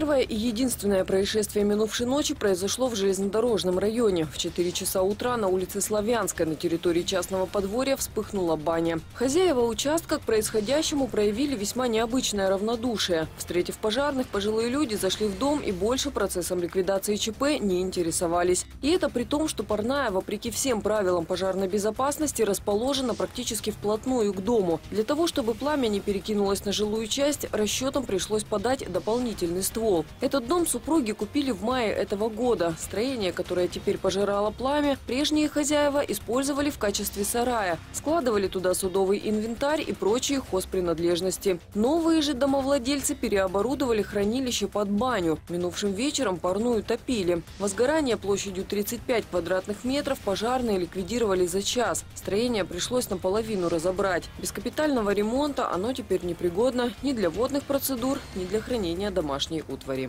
Первое и единственное происшествие минувшей ночи произошло в железнодорожном районе. В 4 часа утра на улице Славянской на территории частного подворья вспыхнула баня. Хозяева участка к происходящему проявили весьма необычное равнодушие. Встретив пожарных, пожилые люди зашли в дом и больше процессом ликвидации ЧП не интересовались. И это при том, что парная, вопреки всем правилам пожарной безопасности, расположена практически вплотную к дому. Для того, чтобы пламя не перекинулось на жилую часть, расчетам пришлось подать дополнительный ствол ствол. Этот дом супруги купили в мае этого года. Строение, которое теперь пожирало пламя, прежние хозяева использовали в качестве сарая. Складывали туда судовый инвентарь и прочие хозпринадлежности. Новые же домовладельцы переоборудовали хранилище под баню. Минувшим вечером парную топили. Возгорание площадью 35 квадратных метров пожарные ликвидировали за час. Строение пришлось наполовину разобрать. Без капитального ремонта оно теперь непригодно ни для водных процедур, ни для хранения домашней утвари утварі.